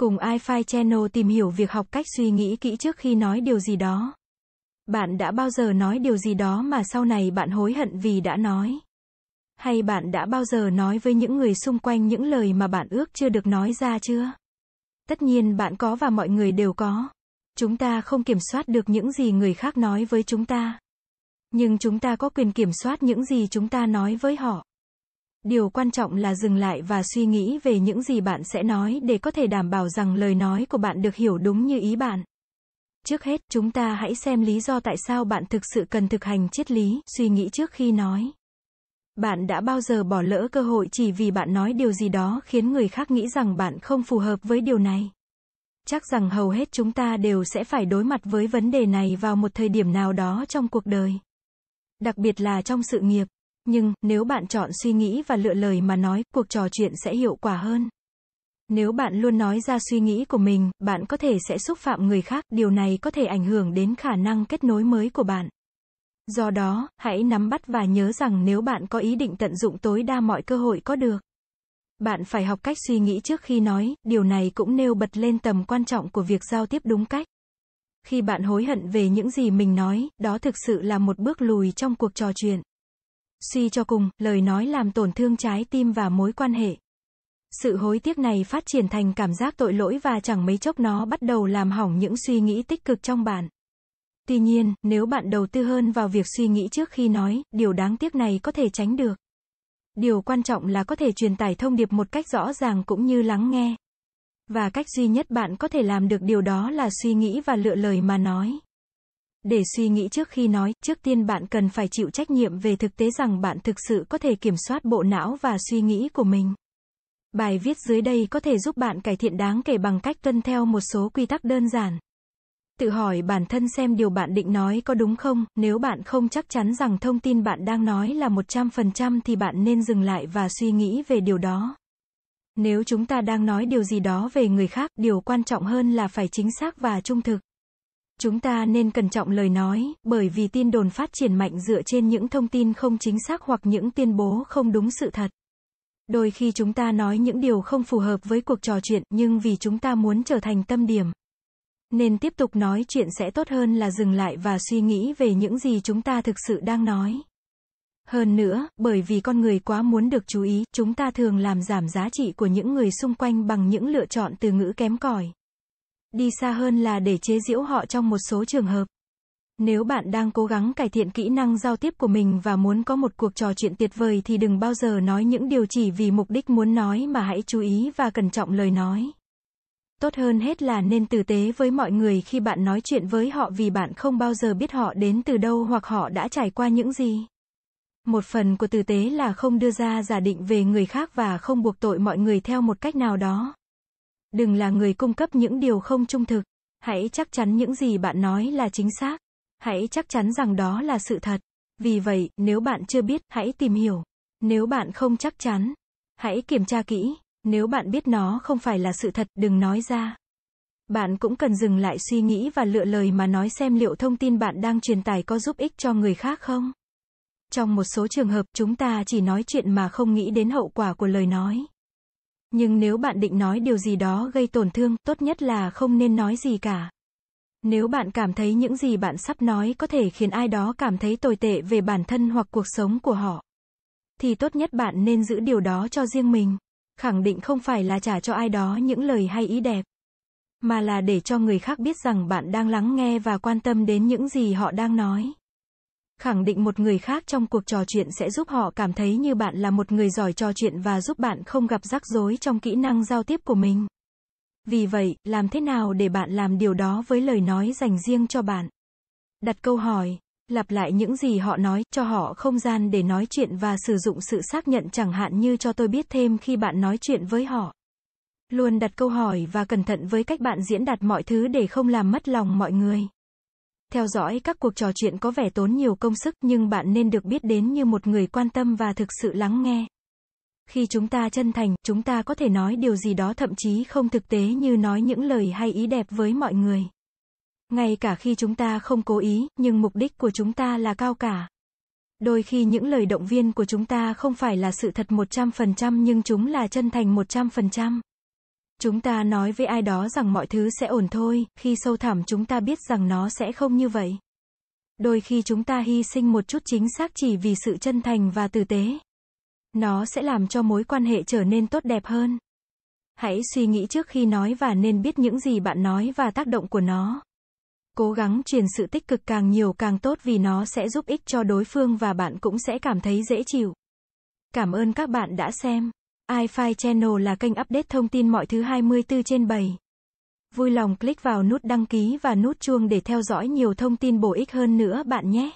Cùng iFi Channel tìm hiểu việc học cách suy nghĩ kỹ trước khi nói điều gì đó. Bạn đã bao giờ nói điều gì đó mà sau này bạn hối hận vì đã nói? Hay bạn đã bao giờ nói với những người xung quanh những lời mà bạn ước chưa được nói ra chưa? Tất nhiên bạn có và mọi người đều có. Chúng ta không kiểm soát được những gì người khác nói với chúng ta. Nhưng chúng ta có quyền kiểm soát những gì chúng ta nói với họ. Điều quan trọng là dừng lại và suy nghĩ về những gì bạn sẽ nói để có thể đảm bảo rằng lời nói của bạn được hiểu đúng như ý bạn. Trước hết, chúng ta hãy xem lý do tại sao bạn thực sự cần thực hành triết lý, suy nghĩ trước khi nói. Bạn đã bao giờ bỏ lỡ cơ hội chỉ vì bạn nói điều gì đó khiến người khác nghĩ rằng bạn không phù hợp với điều này? Chắc rằng hầu hết chúng ta đều sẽ phải đối mặt với vấn đề này vào một thời điểm nào đó trong cuộc đời. Đặc biệt là trong sự nghiệp. Nhưng, nếu bạn chọn suy nghĩ và lựa lời mà nói, cuộc trò chuyện sẽ hiệu quả hơn. Nếu bạn luôn nói ra suy nghĩ của mình, bạn có thể sẽ xúc phạm người khác, điều này có thể ảnh hưởng đến khả năng kết nối mới của bạn. Do đó, hãy nắm bắt và nhớ rằng nếu bạn có ý định tận dụng tối đa mọi cơ hội có được, bạn phải học cách suy nghĩ trước khi nói, điều này cũng nêu bật lên tầm quan trọng của việc giao tiếp đúng cách. Khi bạn hối hận về những gì mình nói, đó thực sự là một bước lùi trong cuộc trò chuyện. Suy cho cùng, lời nói làm tổn thương trái tim và mối quan hệ. Sự hối tiếc này phát triển thành cảm giác tội lỗi và chẳng mấy chốc nó bắt đầu làm hỏng những suy nghĩ tích cực trong bạn. Tuy nhiên, nếu bạn đầu tư hơn vào việc suy nghĩ trước khi nói, điều đáng tiếc này có thể tránh được. Điều quan trọng là có thể truyền tải thông điệp một cách rõ ràng cũng như lắng nghe. Và cách duy nhất bạn có thể làm được điều đó là suy nghĩ và lựa lời mà nói. Để suy nghĩ trước khi nói, trước tiên bạn cần phải chịu trách nhiệm về thực tế rằng bạn thực sự có thể kiểm soát bộ não và suy nghĩ của mình. Bài viết dưới đây có thể giúp bạn cải thiện đáng kể bằng cách tuân theo một số quy tắc đơn giản. Tự hỏi bản thân xem điều bạn định nói có đúng không, nếu bạn không chắc chắn rằng thông tin bạn đang nói là 100% thì bạn nên dừng lại và suy nghĩ về điều đó. Nếu chúng ta đang nói điều gì đó về người khác, điều quan trọng hơn là phải chính xác và trung thực. Chúng ta nên cẩn trọng lời nói, bởi vì tin đồn phát triển mạnh dựa trên những thông tin không chính xác hoặc những tuyên bố không đúng sự thật. Đôi khi chúng ta nói những điều không phù hợp với cuộc trò chuyện, nhưng vì chúng ta muốn trở thành tâm điểm. Nên tiếp tục nói chuyện sẽ tốt hơn là dừng lại và suy nghĩ về những gì chúng ta thực sự đang nói. Hơn nữa, bởi vì con người quá muốn được chú ý, chúng ta thường làm giảm giá trị của những người xung quanh bằng những lựa chọn từ ngữ kém cỏi. Đi xa hơn là để chế giễu họ trong một số trường hợp. Nếu bạn đang cố gắng cải thiện kỹ năng giao tiếp của mình và muốn có một cuộc trò chuyện tuyệt vời thì đừng bao giờ nói những điều chỉ vì mục đích muốn nói mà hãy chú ý và cẩn trọng lời nói. Tốt hơn hết là nên tử tế với mọi người khi bạn nói chuyện với họ vì bạn không bao giờ biết họ đến từ đâu hoặc họ đã trải qua những gì. Một phần của tử tế là không đưa ra giả định về người khác và không buộc tội mọi người theo một cách nào đó. Đừng là người cung cấp những điều không trung thực. Hãy chắc chắn những gì bạn nói là chính xác. Hãy chắc chắn rằng đó là sự thật. Vì vậy, nếu bạn chưa biết, hãy tìm hiểu. Nếu bạn không chắc chắn, hãy kiểm tra kỹ. Nếu bạn biết nó không phải là sự thật, đừng nói ra. Bạn cũng cần dừng lại suy nghĩ và lựa lời mà nói xem liệu thông tin bạn đang truyền tải có giúp ích cho người khác không. Trong một số trường hợp, chúng ta chỉ nói chuyện mà không nghĩ đến hậu quả của lời nói. Nhưng nếu bạn định nói điều gì đó gây tổn thương, tốt nhất là không nên nói gì cả. Nếu bạn cảm thấy những gì bạn sắp nói có thể khiến ai đó cảm thấy tồi tệ về bản thân hoặc cuộc sống của họ, thì tốt nhất bạn nên giữ điều đó cho riêng mình. Khẳng định không phải là trả cho ai đó những lời hay ý đẹp, mà là để cho người khác biết rằng bạn đang lắng nghe và quan tâm đến những gì họ đang nói. Khẳng định một người khác trong cuộc trò chuyện sẽ giúp họ cảm thấy như bạn là một người giỏi trò chuyện và giúp bạn không gặp rắc rối trong kỹ năng giao tiếp của mình. Vì vậy, làm thế nào để bạn làm điều đó với lời nói dành riêng cho bạn? Đặt câu hỏi, lặp lại những gì họ nói, cho họ không gian để nói chuyện và sử dụng sự xác nhận chẳng hạn như cho tôi biết thêm khi bạn nói chuyện với họ. Luôn đặt câu hỏi và cẩn thận với cách bạn diễn đạt mọi thứ để không làm mất lòng mọi người. Theo dõi các cuộc trò chuyện có vẻ tốn nhiều công sức nhưng bạn nên được biết đến như một người quan tâm và thực sự lắng nghe. Khi chúng ta chân thành, chúng ta có thể nói điều gì đó thậm chí không thực tế như nói những lời hay ý đẹp với mọi người. Ngay cả khi chúng ta không cố ý, nhưng mục đích của chúng ta là cao cả. Đôi khi những lời động viên của chúng ta không phải là sự thật 100% nhưng chúng là chân thành 100%. Chúng ta nói với ai đó rằng mọi thứ sẽ ổn thôi, khi sâu thẳm chúng ta biết rằng nó sẽ không như vậy. Đôi khi chúng ta hy sinh một chút chính xác chỉ vì sự chân thành và tử tế. Nó sẽ làm cho mối quan hệ trở nên tốt đẹp hơn. Hãy suy nghĩ trước khi nói và nên biết những gì bạn nói và tác động của nó. Cố gắng truyền sự tích cực càng nhiều càng tốt vì nó sẽ giúp ích cho đối phương và bạn cũng sẽ cảm thấy dễ chịu. Cảm ơn các bạn đã xem iFi Channel là kênh update thông tin mọi thứ 24 trên 7. Vui lòng click vào nút đăng ký và nút chuông để theo dõi nhiều thông tin bổ ích hơn nữa bạn nhé.